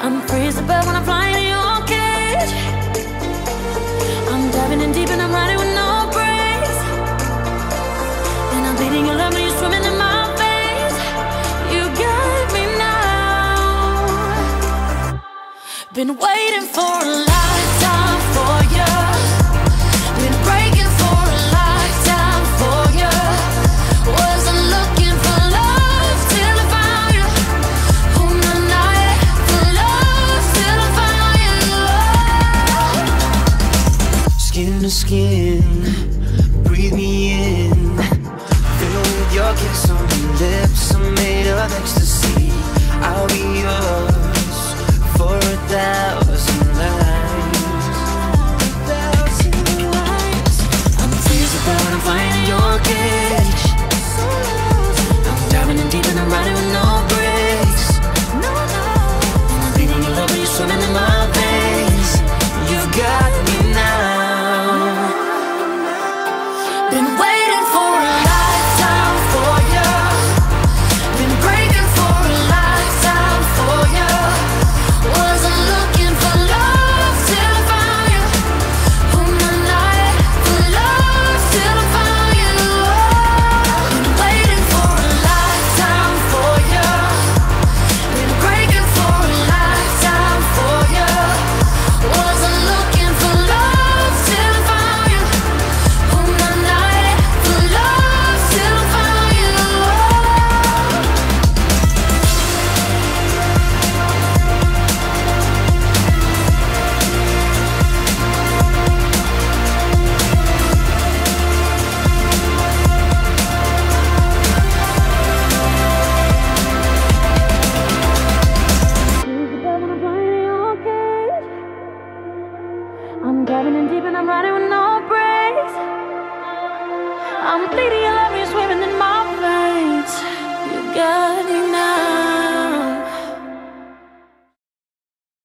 I'm freezing but when I'm flying in your cage. I'm diving in deep and I'm riding with no brakes. And I'm bleeding your love when you're swimming in my face. You got me now. Been waiting for a life. in, breathe me in. Fill with your kiss on your lips, amazing. Deep and I'm riding with no brakes. I'm bleeding, your love is swimming in my veins.